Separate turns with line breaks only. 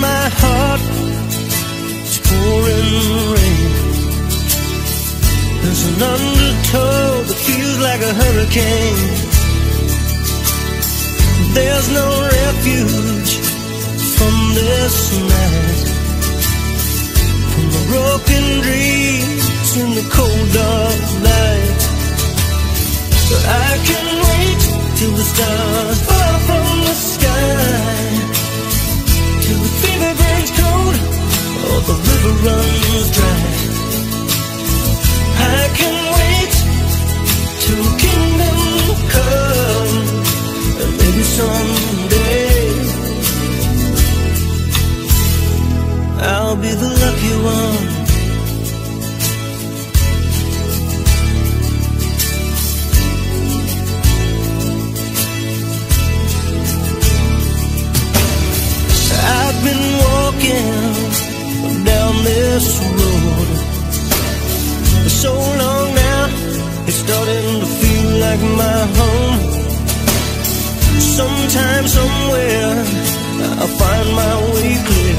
my heart is pouring rain. There's an undertow that feels like a hurricane. There's no refuge from this night. From the broken dreams in the cold dark night. But I can wait till the stars. Be the lucky one. I've been walking down this road for so long now, it's starting to feel like my home. Sometime, somewhere, I'll find my way clear